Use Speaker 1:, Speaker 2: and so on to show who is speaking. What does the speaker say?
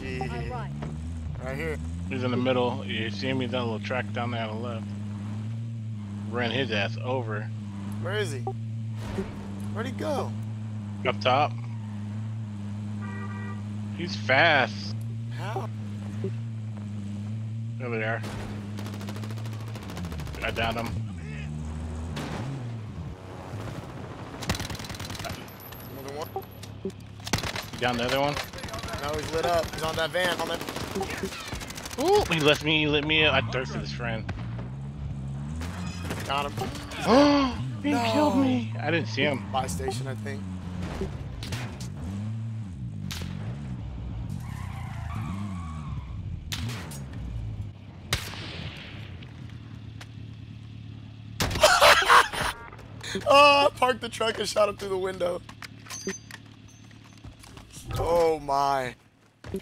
Speaker 1: nearby.
Speaker 2: Right here.
Speaker 3: He's in the middle. You see him? He's that little track down there on the left. Ran his ass over.
Speaker 2: Where is he? Where'd he go?
Speaker 3: Up top. He's fast.
Speaker 2: How?
Speaker 3: Over there. I downed him.
Speaker 2: Another one?
Speaker 3: Down the other one.
Speaker 2: No, he's lit up. He's on that van. On that.
Speaker 3: Ooh, he left me. He lit me up. I thirsted his friend.
Speaker 2: Got him.
Speaker 3: Oh, he
Speaker 2: No.
Speaker 3: killed me. I didn't see him.
Speaker 2: Buy station, I think. oh, I parked the truck and shot him through the window. Oh. Oh my.